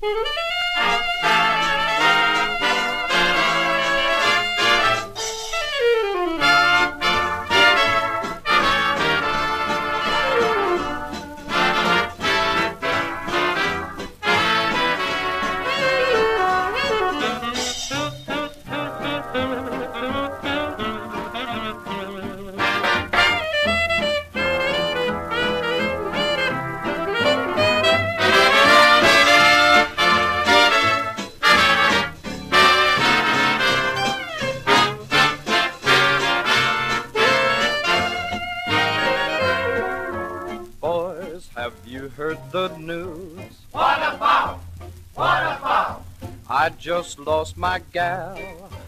Boys, you heard the news? What about? What about? I just lost my gal,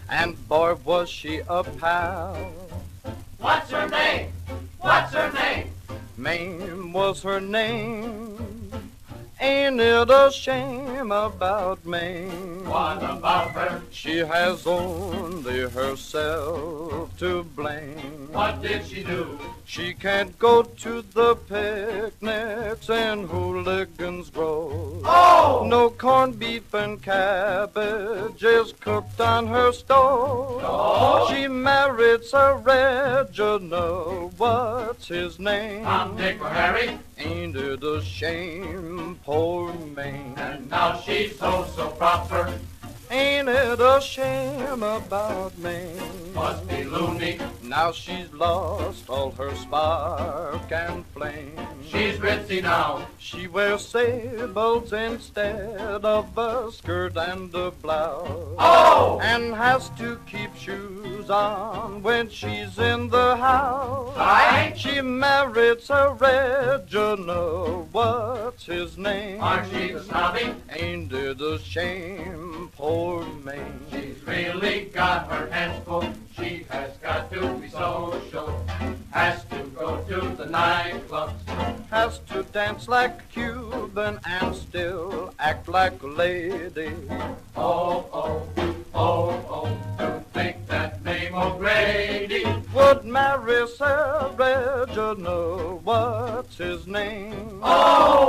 and boy, was she a pal. What's her name? What's her name? Mame was her name. Ain't it a shame about Mame? What about her? She has only herself to blame. What did she do? She can't go to the picnics in Hooligan's Grove. Oh! No corned beef and cabbage is cooked on her stove. No. She married Sir Reginald. What's his name? Tom, Dick, or Harry? Ain't it a shame, poor Mame? And now she's so, so proper. Ain't it a shame about me? Must be loony. Now she's lost all her spark and flame. She's ritzy now. She wears sables instead of a skirt and a blouse. Oh! And has to keep shoes on when she's in the house. Aye? She married Sir Reginald. What's his name? Aren't she the snobby? Ain't it a shame, poor She's really got her hands full. She has got to be social. Has to go to the nightclubs. Has to dance like a Cuban and still act like a lady. Oh, oh, oh, oh. To think that Mame O'Grady. Would marry Sir Reginald. What's his name? Oh!